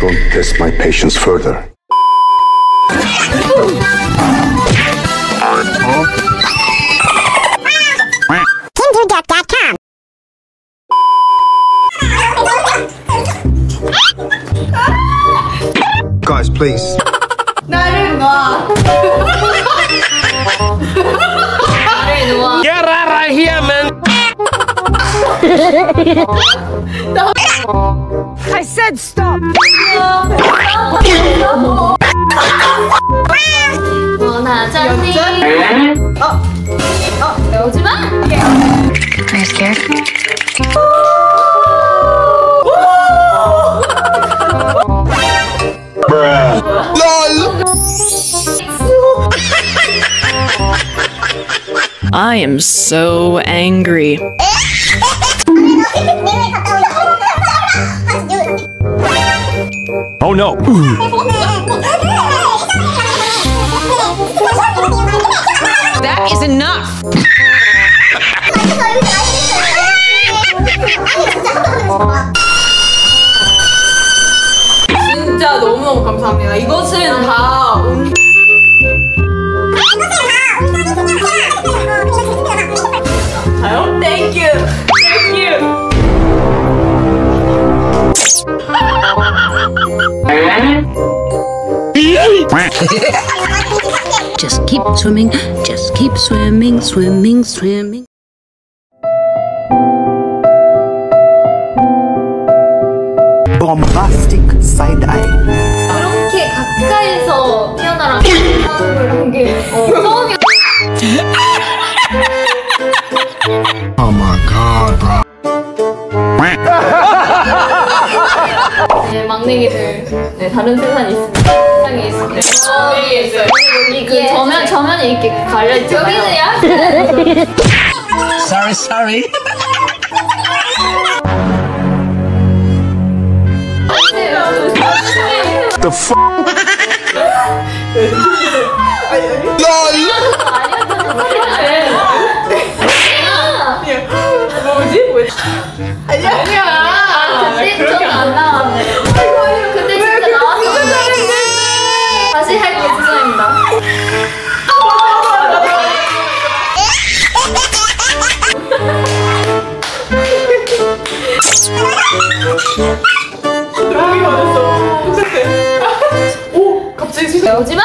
Don't test my patience further. Tinderduck.com Guys, please. no, I didn't laugh. I said stop. Are you scared? I am so angry. Oh no! That is enough. 진짜 너무너무 감사합니다. 이것은 다 온- Just keep swimming, just keep swimming, swimming, swimming. bombastic side eye. 그렇게 가까이서 하는 그런 게 어, 처음이야. Oh my god, bro. 네, 막내기들 네, 다른 세상이 있습니다. 세상에 있습니다. 여기 있어요. 여기 그 저면 저면이 이렇게 갈려 있잖아요. 여기는 야. Sorry, sorry. The fuck? 뭐지? 왜? 아니야. 아니야. 근데 저안 나왔네. 아, 맞았어. 오, 갑자기 수정. 오지마!